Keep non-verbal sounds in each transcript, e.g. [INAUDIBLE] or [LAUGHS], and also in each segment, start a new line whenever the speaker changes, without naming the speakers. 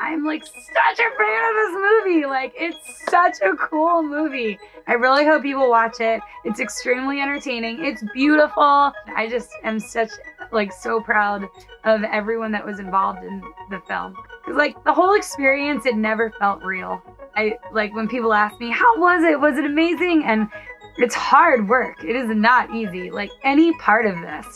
I'm like such a fan of this movie. Like it's such a cool movie. I really hope people watch it. It's extremely entertaining. It's beautiful. I just am such like so proud of everyone that was involved in the film. Cause like the whole experience, it never felt real. I like when people ask me, how was it? Was it amazing? And it's hard work. It is not easy. Like any part of this.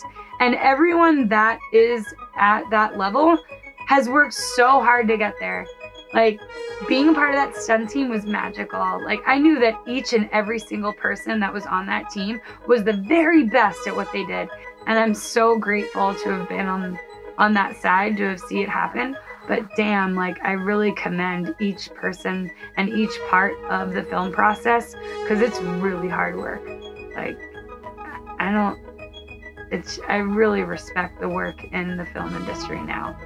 And everyone that is at that level has worked so hard to get there. Like being a part of that stunt team was magical. Like I knew that each and every single person that was on that team was the very best at what they did. And I'm so grateful to have been on on that side to have seen it happen. But damn, like I really commend each person and each part of the film process because it's really hard work. Like I don't it's I really respect the work in the film industry now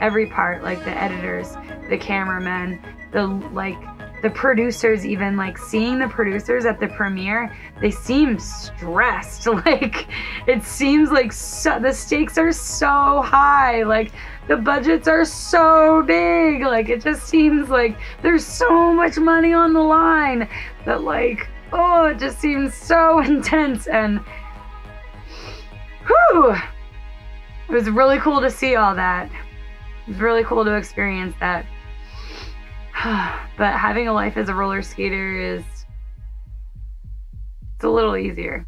every part, like the editors, the cameramen, the like the producers even like seeing the producers at the premiere they seem stressed. [LAUGHS] Like it seems like so, the stakes are so high. Like the budgets are so big. Like it just seems like there's so much money on the line that like oh it just seems so [LAUGHS] intense. And whew it was really cool to see all that it's really cool to experience that. [SIGHS] but having a life as a roller skater is it's a little easier.